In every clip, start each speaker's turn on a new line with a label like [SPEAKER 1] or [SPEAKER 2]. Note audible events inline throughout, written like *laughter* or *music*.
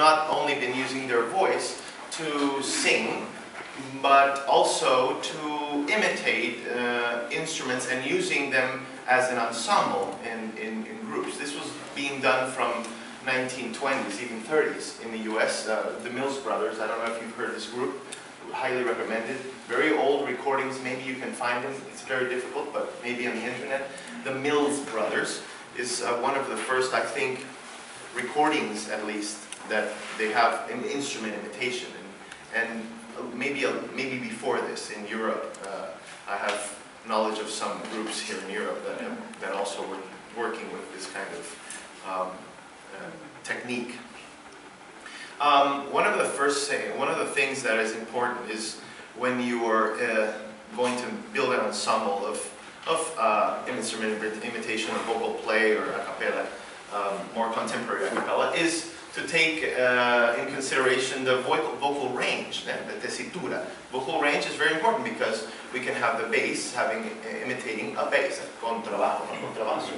[SPEAKER 1] not only been using their voice to sing, but also to imitate uh, instruments and using them as an ensemble in, in, in, groups. This was being done from 1920s, even 30s in the US. Uh, the Mills Brothers, I don't know if you've heard this group, highly recommended. Very old recordings, maybe you can find them. It's very difficult, but maybe on the internet. The Mills Brothers is uh, one of the first, I think, recordings at least, that they have an instrument imitation. And, and maybe, a, maybe before this in Europe, uh, I have knowledge of some groups here in Europe that, have, that also were working with this kind of um, uh, technique. Um, one of the first thing, one of the things that is important is when you are uh, going to build an ensemble of, of uh, instrument imitation, or vocal play or a cappella, um, more contemporary a cappella, is to take uh, in consideration the vocal, vocal range, the tessitura. Vocal range is very important because we can have the bass having uh, imitating a bass, contrabasso, contrabasso,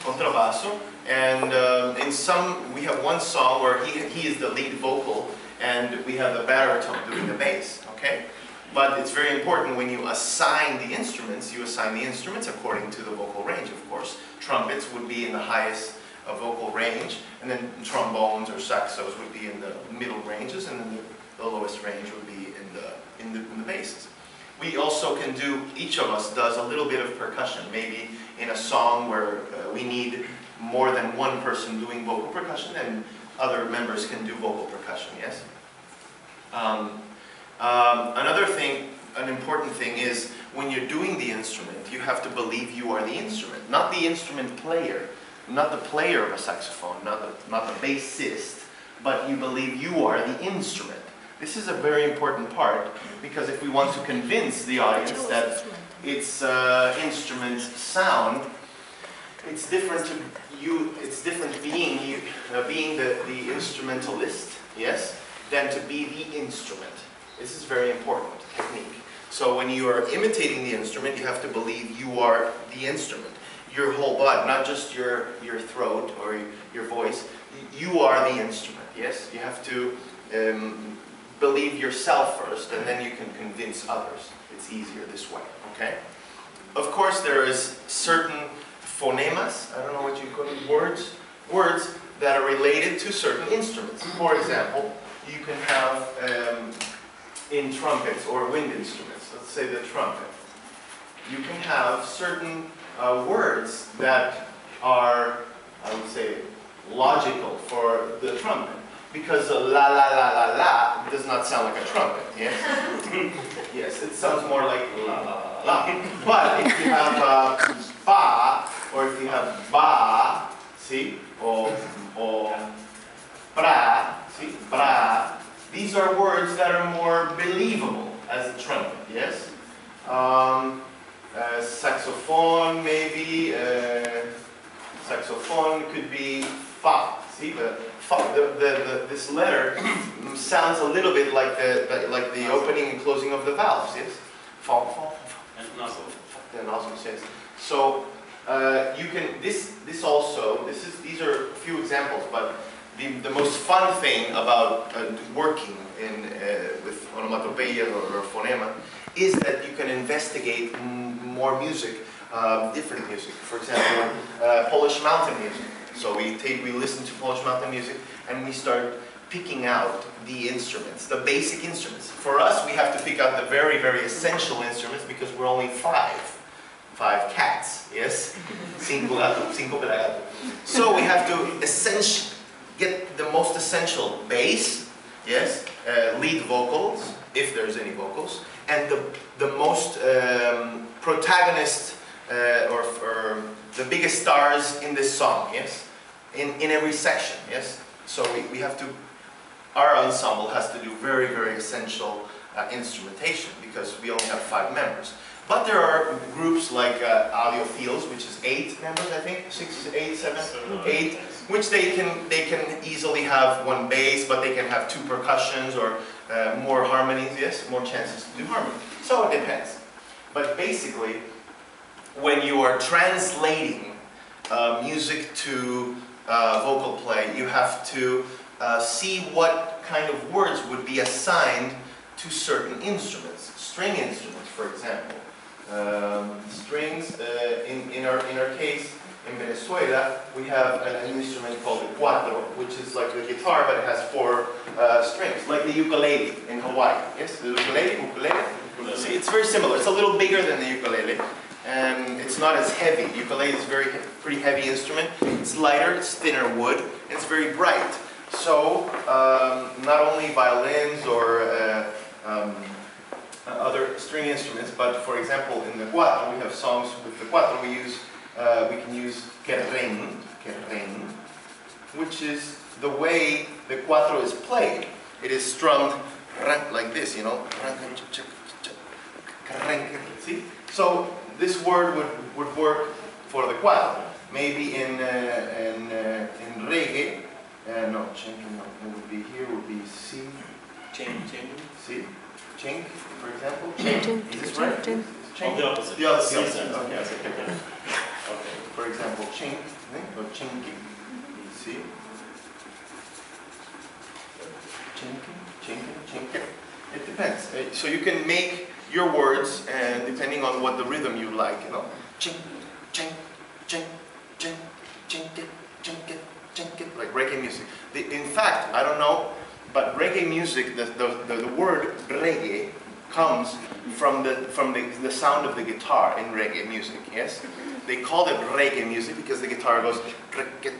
[SPEAKER 1] contrabasso, and uh, in some we have one song where he he is the lead vocal and we have the baritone doing the bass. Okay, but it's very important when you assign the instruments, you assign the instruments according to the vocal range. Of course, trumpets would be in the highest a vocal range, and then trombones or saxos would be in the middle ranges, and then the, the lowest range would be in the, in the, in the basses. We also can do, each of us does a little bit of percussion, maybe in a song where uh, we need more than one person doing vocal percussion, and other members can do vocal percussion, yes? Um, um, another thing, an important thing is when you're doing the instrument, you have to believe you are the instrument, not the instrument player not the player of a saxophone, not the, not the bassist, but you believe you are the instrument. This is a very important part because if we want to convince the audience that its uh, instrument sound, it's different to you. It's different being you, uh, being the, the instrumentalist, yes, than to be the instrument. This is very important technique. So when you are imitating the instrument, you have to believe you are the instrument your whole body, not just your, your throat or your voice. You are the instrument, yes? You have to um, believe yourself first, and then you can convince others. It's easier this way, okay? Of course, there is certain phonemas, I don't know what you call it, words, words that are related to certain instruments. For example, you can have um, in trumpets or wind instruments, let's say the trumpet, you can have certain uh, words that are, I would say, logical for the trumpet. Because la la la la la does not sound like a trumpet, yes? *laughs* yes, it sounds more like la la la la. But if you have uh, ba, or if you have ba, see, or, or bra, see, bra, these are words that are more believable as a trumpet, yes? Um, uh, saxophone maybe, uh, saxophone could be fa. See the fa, the, the, the, this letter *clears throat* sounds a little bit like the, the, like the opening and closing of the valves. Yes, fa fa. The nostrils, yes. So uh, you can this this also this is these are a few examples, but the, the most fun thing about uh, working in uh, with onomatopoeia or, or phonema is that you can investigate more music, uh, different music. For example, uh, Polish mountain music. So we take, we listen to Polish mountain music, and we start picking out the instruments, the basic instruments. For us, we have to pick out the very, very essential instruments because we're only five. Five cats, yes? *laughs* Cinco gato, cinco. So we have to essentially get the most essential bass, yes? Uh, lead vocals, if there's any vocals, and the, the most um, protagonist uh, or, or, the biggest stars in this song, yes? In, in every section, yes? So we, we have to, our ensemble has to do very, very essential uh, instrumentation because we only have five members. But there are groups like uh, audiophiles, which is eight members, I think, six, eight, seven, eight, which they can they can easily have one bass, but they can have two percussions or uh, more harmonies, yes, more chances to do harmony. So it depends. But basically, when you are translating uh, music to uh, vocal play, you have to uh, see what kind of words would be assigned to certain instruments. String instruments, for example. Um, strings, uh, in, in, our, in our case, in Venezuela, we have an, an, instrument called the cuatro, which is like the guitar, but it has four uh, strings, like the ukulele in Hawaii. Yes, the ukulele, ukulele. See, it's very similar. It's a little bigger than the ukulele, and it's not as heavy. Ukulele is a very pretty heavy instrument. It's lighter, it's thinner wood, and it's very bright. So, um, not only violins or uh, um, other string instruments, but for example, in the cuatro, we have songs with the cuatro, we use uh, we can use querrén, querrén, which is the way the cuatro is played. It is strummed like this, you know. See? So this word would, would work for the cuatro. Maybe in, uh, in, uh, in reggae, uh, no, chink, no, it would be here, would be C.
[SPEAKER 2] Chink, chink.
[SPEAKER 1] C. Chink, for example. Chink. Is this right?
[SPEAKER 2] Chink.
[SPEAKER 1] Chink.
[SPEAKER 2] Oh, the opposite.
[SPEAKER 1] The opposite.
[SPEAKER 2] Okay.
[SPEAKER 1] okay. For example, chink or chinking. See? Chinking, chinking, chinking. It depends. Uh, so you can make your words and depending on what the rhythm you like, you know. Chink, chink, chink, chink, chink it, chink it, chink like reggae music. The, in fact, I don't know, but reggae music, the, the, the, word reggae comes from the from the, the sound of the guitar in reggae music, yes? They called it reggae music because the guitar goes reggae,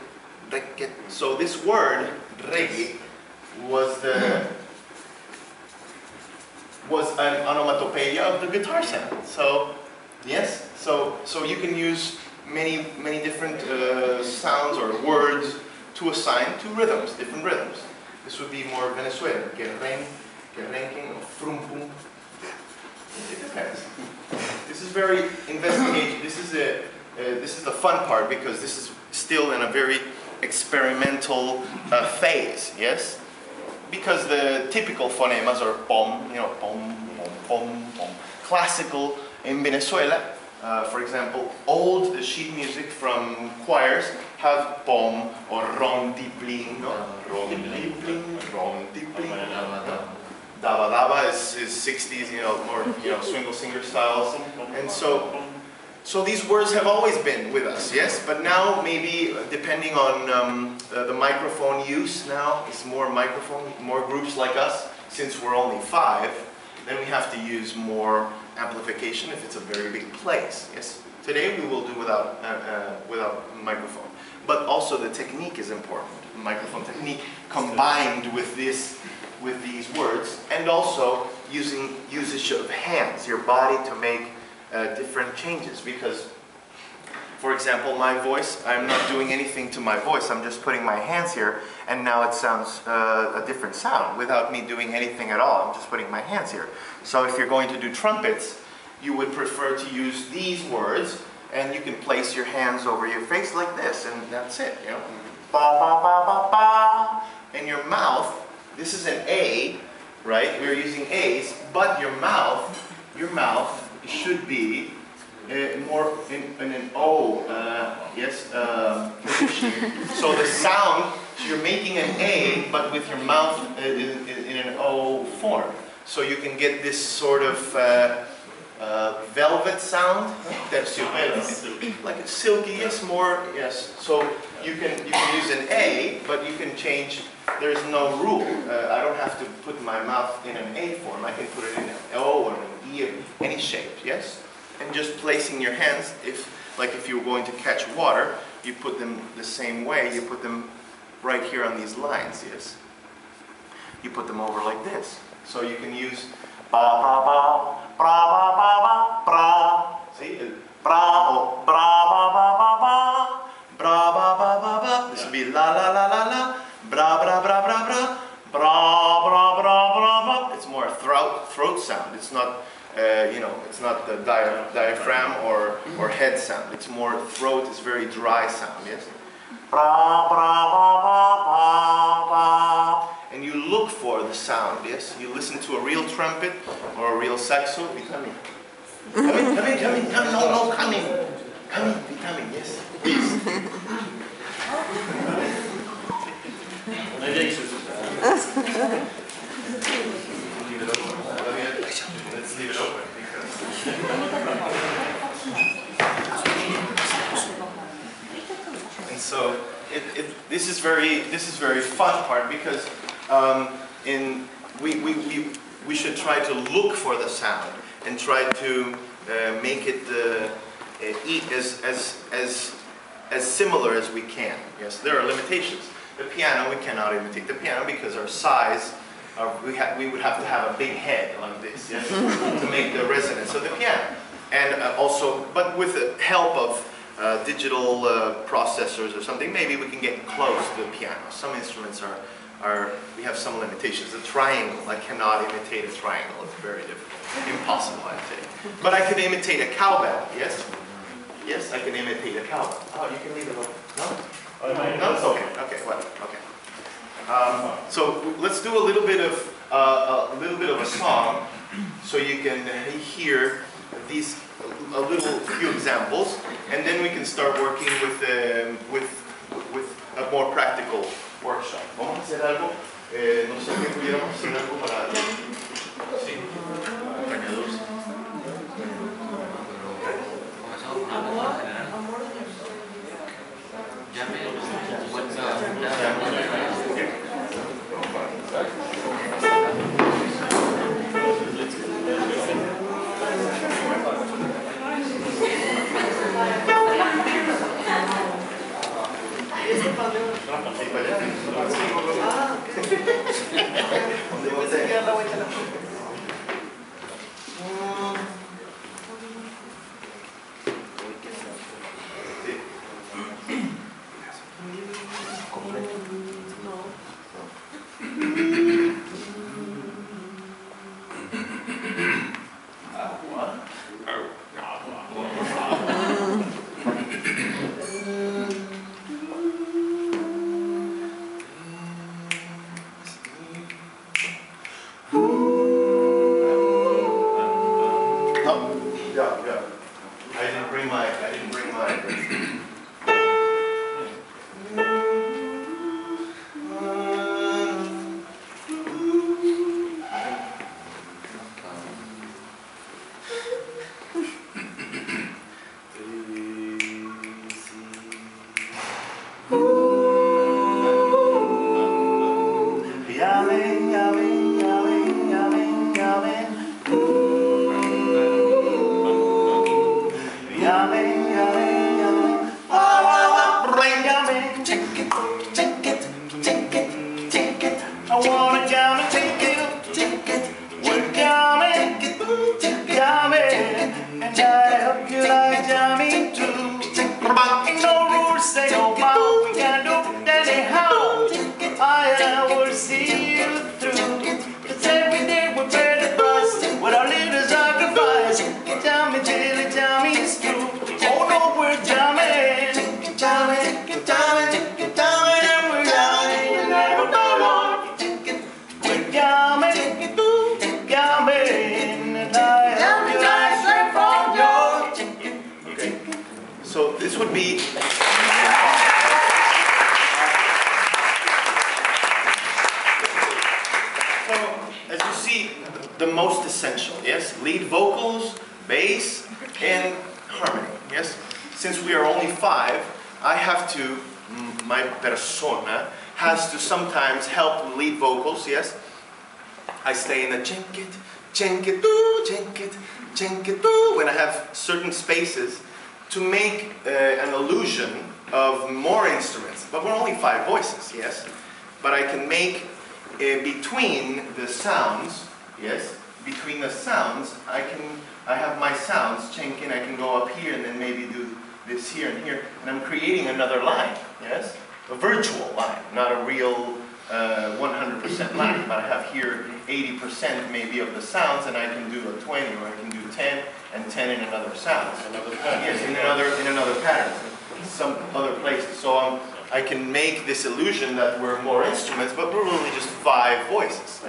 [SPEAKER 1] reggae. So this word, reggae, was the was an onomatopoeia of the guitar sound. So, yes, so so you can use many many different uh, sounds or words to assign to rhythms, different rhythms. This would be more Venezuelan, que ren, or frum pum. It depends. *laughs* This is very investigative. This is a uh, this is the fun part because this is still in a very experimental uh, phase, yes? Because the typical phonemas are pom, you know, pom, pom, pom, pom. Classical in Venezuela, uh, for example, old sheet music from choirs have pom or ron di pling, no? Ron di pling, ron di pling. Daba daba is, is 60s, you know, more, you know, swingle singer styles. And so so these words have always been with us, yes? But now maybe depending on um, the, the, microphone use now, it's more microphone, more groups like us, since we're only five, then we have to use more amplification if it's a very big place, yes? Today we will do without, uh, uh, without microphone. But also the technique is important, microphone technique combined with this, with these words, and also using usage of hands, your body to make uh, different changes because for example, my voice, I'm not doing anything to my voice, I'm just putting my hands here, and now it sounds uh, a different sound without me doing anything at all. I'm just putting my hands here. So if you're going to do trumpets, you would prefer to use these words, and you can place your hands over your face like this, and that's it, you know. Ba, ba, ba, ba, ba. And your mouth, this is an A, right? We're using A's, but your mouth, your mouth should be uh, more in, in, an O, uh, yes, uh, *laughs* so the sound, so you're making an A, but with your mouth uh, in, in, an O form. So you can get this sort of uh, uh, velvet sound, like a silky, yes, more, yes. So you can you can use an A, but you can change. There's no rule. I don't have to put my mouth in an A form. I can put it in an O or an E any shape, yes? And just placing your hands, if like if you were going to catch water, you put them the same way, you put them right here on these lines, yes? You put them over like this. So you can use ba ba ba or head sound. It's more throat, it's very dry sound, yes? And you look for the sound, yes? You listen to a real trumpet or a real saxo. Come in, come in, come in, come in, no, no, come in. Come in, be coming, yes, please. Leave it open. Let me- Let's leave it open because. And so it, it, this is very this is very fun part because um, in we, we, we, we should try to look for the sound and try to uh, make it uh, eat as, as, as, as similar as we can. Yes, there are limitations. The piano we cannot imitate the piano because our size. Uh, we, ha- we would have to have a big head like this yes, *laughs* to make the resonance of the piano. And uh, also, but with the help of uh, digital uh, processors or something, maybe we can get close to the piano. Some instruments are, are, we have some limitations. The triangle, I cannot imitate a triangle. It's very difficult. Impossible, I'd say. But I can imitate a cowbell, yes? Yes, I can imitate a cowbell. Oh, you can leave it open. No? No, it's okay. Okay, well, okay. Um, so let's do a little bit of uh, a little bit of a song, so you can hear these a little few examples, and then we can start working with um, with with a more practical workshop. Vamos a hacer algo. Eh, no sé qué pudiéramos hacer algo para. Sí. Acompañados. Sí, and I hope you like So as you see, the most essential, yes? Lead vocals, bass, and harmony, yes? Since we are only five, I have to, my persona has to sometimes help lead vocals, yes? I stay in the chenkit, chenkit, doo, chenkit, chenkit, doo, when I have certain spaces to make uh, an illusion of more instruments. But we're only five voices, yes? But I can make uh, between the sounds, yes, between the sounds, I can, I have my sounds, chenkin, I can go up here and then maybe do this here and here, and I'm creating another line, yes? A virtual line, not a real uh, 100% *laughs* line, but I have here 80% maybe of the sounds, and I can do a 20, or I can do 10, and 10 in another sound.
[SPEAKER 2] Another.
[SPEAKER 1] Yes, in another, in another pattern, some other place. So um, I can make this illusion that we're more instruments, but we're really just five voices.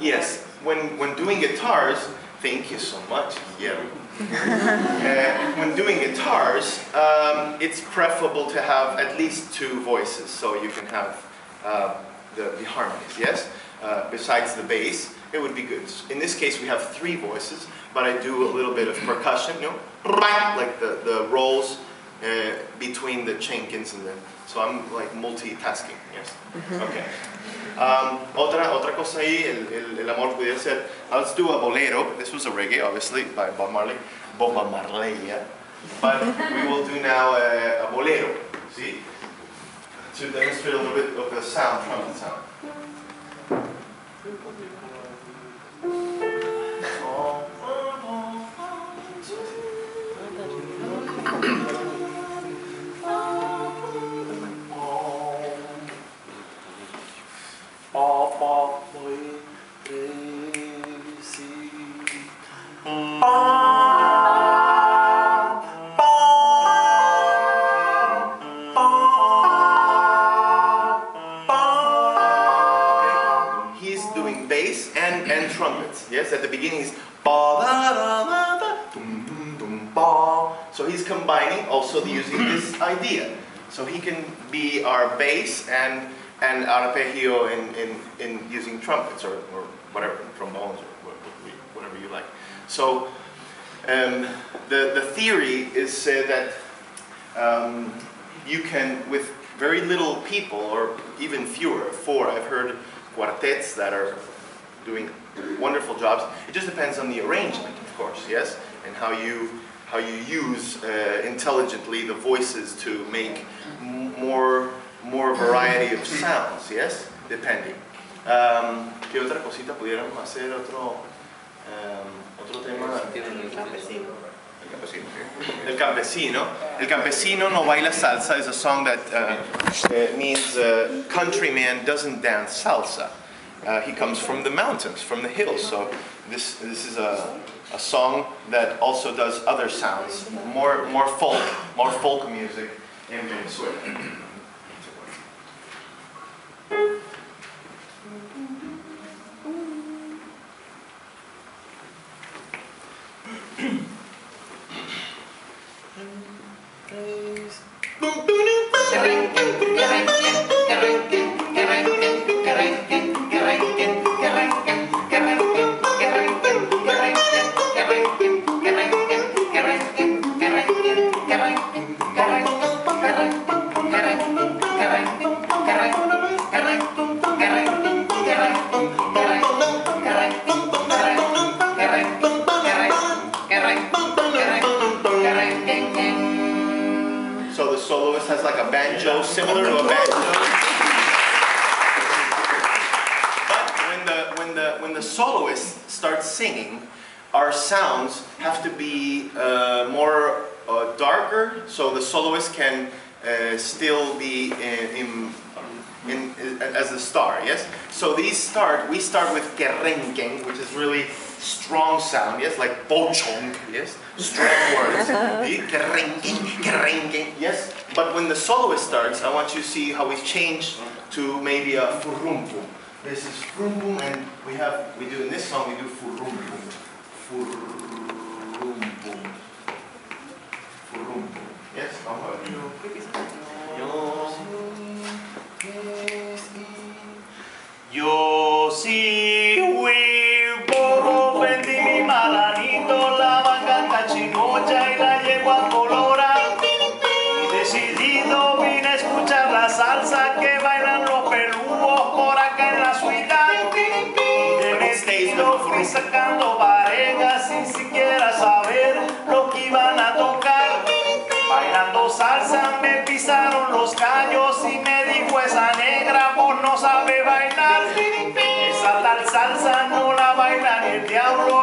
[SPEAKER 1] Yes, when, when doing guitars, thank you so much, Guillermo. *laughs* Uh, when doing guitars, um, it's preferable to have at least two voices, so you can have uh, the, the harmonies, yes? Uh, besides the bass, it would be good. In this case, we have three voices, but I do a little bit of percussion, you know, like the, the rolls uh, between the chinkins and the, so I'm like multitasking, yes? Okay. Um, otra, otra cosa ahí, el, el, el amor pudiera ser, let's do a bolero. This was a reggae, obviously, by Bob Marley. Bob Marley, yeah. But we will do now a, a bolero, see? To demonstrate a little bit of the sound, trumpet sound. Yes, at the beginning he's ba da da da da dum dum dum ba. So he's combining also using this *clears throat* idea. So he can be our bass and and arpeggio in, in, in using trumpets or, or whatever, trombones or wha- wha- whatever you like. So um, the, the theory is uh, that um, you can, with very little people, or even fewer, four, I've heard quartets that are doing wonderful jobs. It just depends on the arrangement, of course, yes, and how you how you use uh, intelligently the voices to make m- more more variety of sounds, yes, depending. Um, ¿Qué otra cosita pudiéramos hacer? Otro um, otro tema.
[SPEAKER 2] El campesino.
[SPEAKER 1] El campesino. El campesino. El campesino no baila salsa is a song that uh, uh, means uh, countryman doesn't dance salsa. Uh, he comes from the mountains, from the hills. So this this is a, a song that also does other sounds, more more folk, more folk music in Venezuela. Banjo, similar to a banjo. But when the when the when the soloist starts singing, our sounds have to be uh, more uh, darker, so the soloist can uh, still be in, in, in as a star. Yes. So these start. We start with kerenken, which is really strong sound. Yes, like bochong. Yes, strong *laughs* words. Y kerenken, kerenken. Yes. But when the soloist starts, I want you to see how we change to maybe a furrumpum. This is furrumpum, and we have we do in this song we do furrumpum. Furrumpum.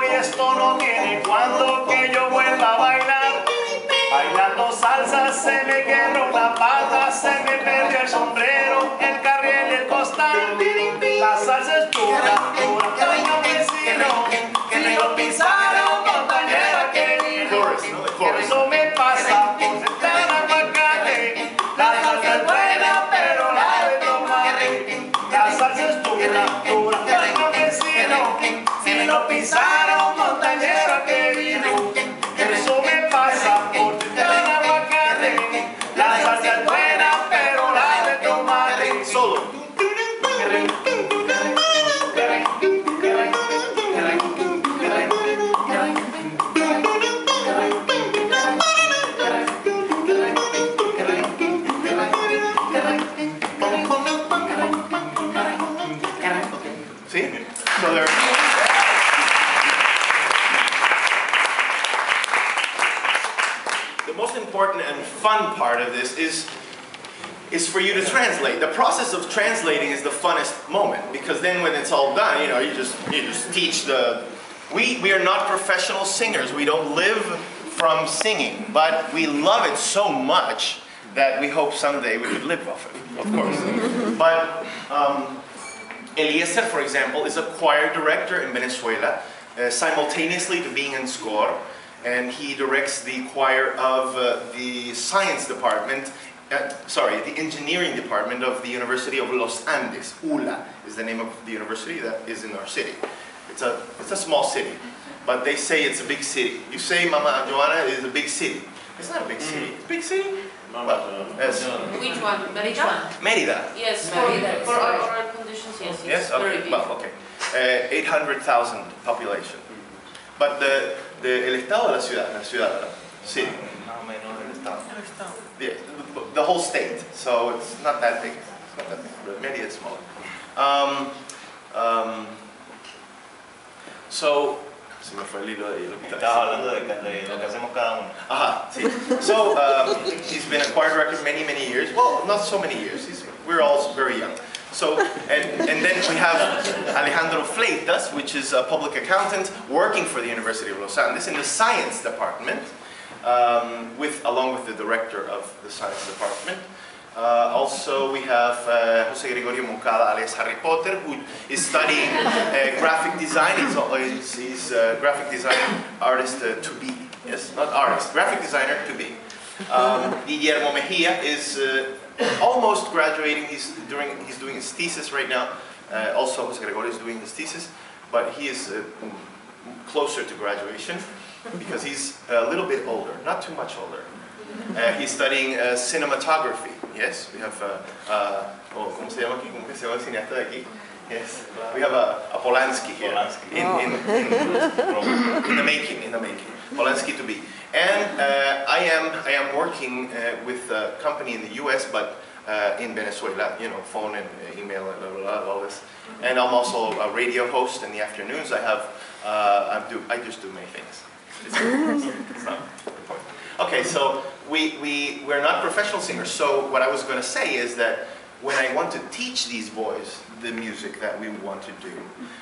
[SPEAKER 3] Y esto no tiene cuando que yo vuelva a bailar. Bailando salsa se me quebró la pata, se me perdió el sombrero, el carriel y el costal.
[SPEAKER 1] Is for you to translate. The process of translating is the funnest moment because then when it's all done, you know, you just you just teach the we we are not professional singers. We don't live from singing, but we love it so much that we hope someday we could live off it, of course. *laughs* but um, Eliezer, for example, is a choir director in Venezuela, uh, simultaneously to being in XCOR, and he directs the choir of uh, the science department, uh, sorry, the engineering department of the University of Los Andes. ULA is the name of the university that is in our city. It's a, it's a small city, but they say it's a big city. You say Mama Joana is a big city. It's not a big city. It's a big city? Well, it's
[SPEAKER 2] Which one? Merida?
[SPEAKER 1] Merida.
[SPEAKER 2] Yes,
[SPEAKER 4] Merida
[SPEAKER 2] for, for our
[SPEAKER 4] very-
[SPEAKER 2] conditions, yes,
[SPEAKER 1] Yes,
[SPEAKER 2] it's very
[SPEAKER 1] okay,
[SPEAKER 2] big.
[SPEAKER 1] well, okay. Uh, 800,000 population. But the, the, el estado de la ciudad, la ciudad, ¿verdad? Sí. Más o menos el estado. Yeah, the, the whole state, so it's not that big. It's not that big, but maybe it's smaller. Um, um, so, se me fue el hilo de lo que estaba
[SPEAKER 3] Estabas hablando de, de lo que hacemos cada uno.
[SPEAKER 1] Aha, see. So um, he's been a choir director many, many years. Well, not so many years. He's, we're all very young. So, and, and then we have Alejandro Fleitas, which is a public accountant working for the University of Los Andes in the science department, um, with, along with the director of the science department. Uh, also, we have uh, Jose Gregorio Moncada, alias Harry Potter, who is studying uh, graphic design. He's, a graphic design artist uh, to be. Yes, not artist, graphic designer to be. Um, Guillermo Mejia is uh, almost graduating. He's doing, he's doing his thesis right now. Uh, also, Jose Gregorio is doing his thesis, but he is uh, closer to graduation because he's a little bit older, not too much older. Uh, he's studying uh, cinematography. Yes, we have uh, uh, oh, ¿cómo se llama aquí? ¿Cómo se llama el cineasta de aquí? Yes, we have a, a Polanski here
[SPEAKER 3] Polanski.
[SPEAKER 1] in, in, in, in the making, in the making. Polanski to be. And uh, I am I am working uh, with a company in the U.S. but uh, in Venezuela. You know, phone and uh, email and blah, blah, blah, all this. And I'm also a radio host in the afternoons. I have uh, I do I just do many things. It's, not important. Okay, so we, we, we're not professional singers, so what I was going to say is that when I want to teach these boys the music that we want to do,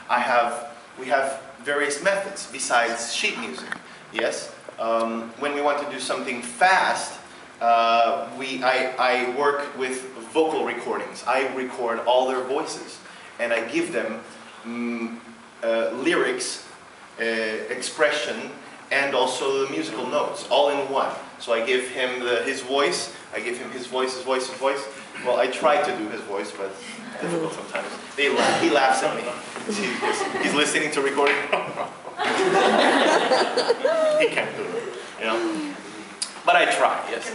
[SPEAKER 1] I have, we have various methods besides sheet music, yes? Um, when we want to do something fast, uh, we, I, I work with vocal recordings. I record all their voices, and I give them mm, uh, lyrics uh, expression and also the musical notes all in one. So I give him the, his voice, I give him his voice, his voice, his voice. Well, I try to do his voice, but it's difficult sometimes. They laugh, he laughs at me. He- he's, he's listening to recording. *laughs* he can't do it, you know. But I try, yes.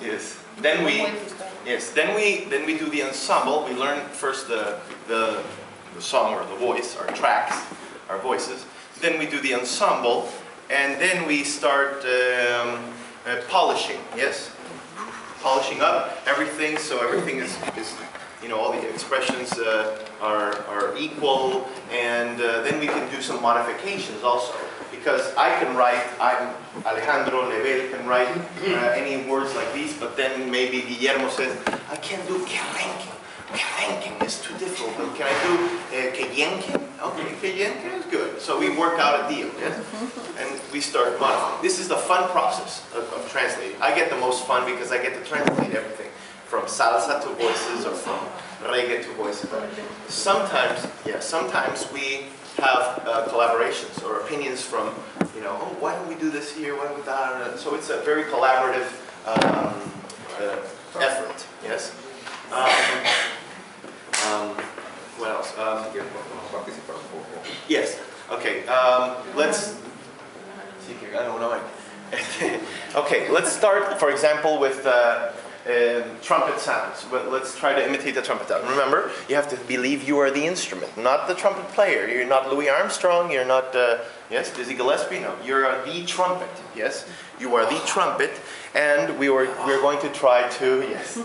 [SPEAKER 1] Yes. Then we, yes. Then we, then we do the ensemble. We learn first the, the, the song or the voice, our tracks, our voices. Then we do the ensemble, and then we start um, uh, polishing. Yes, polishing up everything so everything is, is you know, all the expressions uh, are, are equal, and uh, then we can do some modifications also. Because I can write, I'm Alejandro Level can write uh, any words like these, but then maybe Guillermo says, I can't do querenquen. Querenquen is too difficult. Can I do queyenquen? Okay, queyenquen is good. So we work out a deal, yes? And we start modifying. This is the fun process of, of translating. I get the most fun because I get to translate everything from salsa to voices or from reggae to voices. Sometimes, yeah, sometimes we have uh, collaborations or opinions from, you know, oh, why don't we do this here, why don't we that? So it's a very collaborative um, uh, effort, yes? Um, um, what else? Um, yes, okay, um, let's, gane una vaina. okay, let's start, for example, with uh, uh, trumpet sounds. But let's try to imitate the trumpet sound. Remember, you have to believe you are the instrument, not the trumpet player. You're not Louis Armstrong. You're not, uh, yes, Dizzy Gillespie. No, you're uh, the trumpet. Yes, you are the trumpet, and we were we're going to try to yes,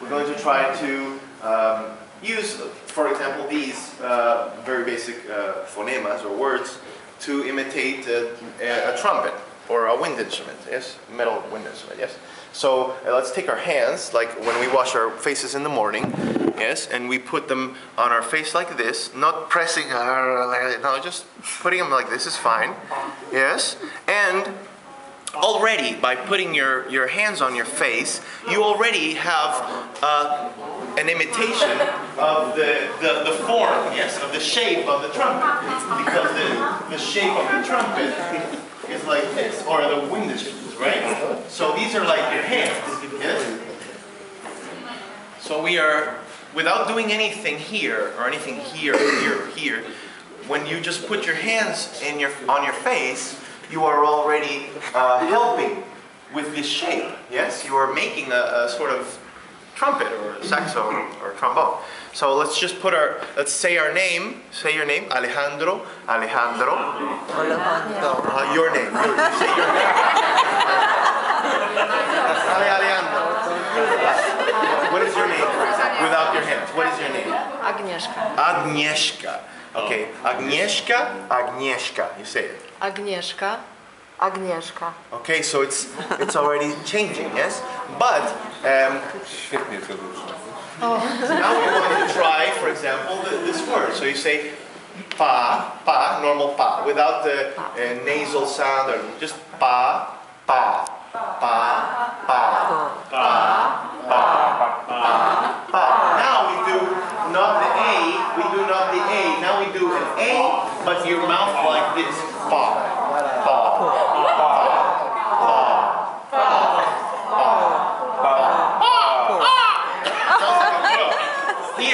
[SPEAKER 1] we're going to try to um, use for example, these uh, very basic uh, phonemas or words to imitate uh, a, a trumpet or a wind instrument, yes? Metal wind instrument, yes? So uh, let's take our hands, like when we wash our faces in the morning, yes? And we put them on our face like this, not pressing, uh, no, just putting them like this is fine, yes? And already by putting your, your hands on your face, you already have uh, an imitation of the, the, the form, yes, of the shape of the trumpet. Because the, the shape of the trumpet is like this, or the wind instruments, right? So these are like your hands, yes? So we are, without doing anything here, or anything here, here, here, when you just put your hands in your, on your face, you are already uh, helping with this shape. Yes, you are making a, a sort of trumpet or saxo or, or trombone. So let's just put our, let's say our name. Say your name, Alejandro. Alejandro. Uh, your name. Your, you say your name. Alejandro. What is your name? Without your hands. What is your name?
[SPEAKER 2] Agnieszka.
[SPEAKER 1] Agnieszka. Okay. Agnieszka. Agnieszka. You say it.
[SPEAKER 2] Agnieszka. Agnieszka.
[SPEAKER 1] Okay, so it's it's already changing, yes. But um,
[SPEAKER 4] Świetnie
[SPEAKER 1] now we want to try, for example, th- this word. So you say pa, pa, normal pa, without the uh, nasal sound, or just pa, pa, pa, pa, pa, pa, pa. Now we do not the a, we do not the a. Now we do an a, but your mouth like this, pa, Here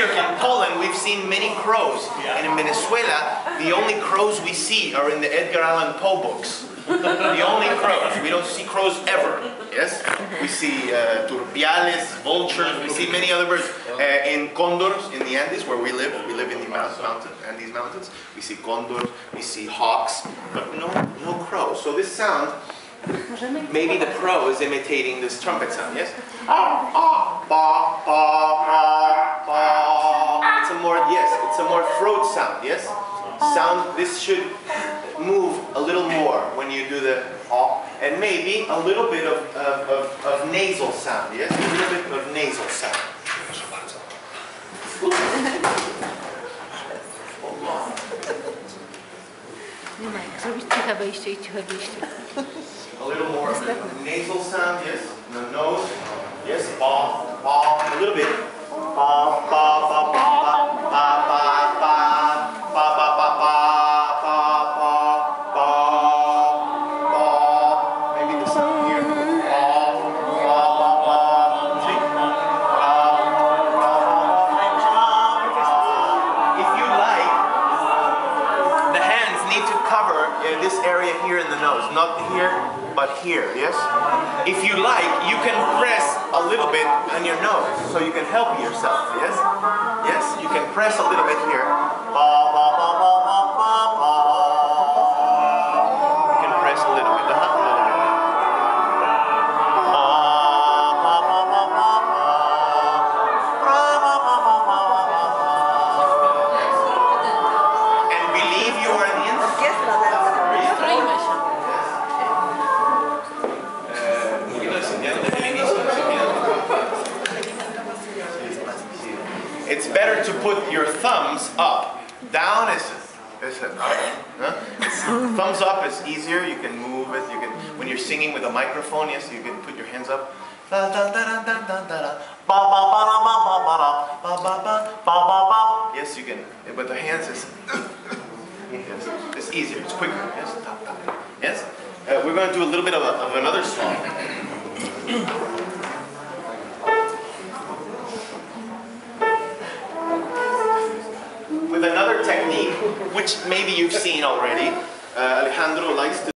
[SPEAKER 1] in Poland, we've seen many crows. And in Venezuela, the only crows we see are in the Edgar Allan Poe books. The only crows. We don't see crows ever. Yes? We see uh, vultures, we see many other birds. Uh, in condors, in the Andes, where we live, we live in the mount- mountain, Andes Mountains, we see condors, we see hawks, but no, no crows. So this sound Maybe the crow is imitating this trumpet sound, yes? Ah, ah. It's a more, yes, it's a more throat sound, yes? Sound, this should move a little more when you do the ah, and maybe a little bit of, of, of, of nasal sound, yes? A little bit of nasal sound.
[SPEAKER 2] Nie ma jak zrobić ciche wejście i ciche wyjście.
[SPEAKER 1] A little more nasal sound, yes? The nose, yes? Ba, ba, a little bit. Ba, ba, ba, ba, ba, ba, ba, on your nose, so you can help yourself, yes? Yes, you can press a little bit here. Ba, you're singing with a microphone. Yes, you can put your hands up. Yes, you can. But the hands is yes, it's easier. It's quicker. Yes, yes. Uh, we're going to do a little bit of, a, of another song. with another technique, which maybe you've seen already. Uh, Alejandro likes to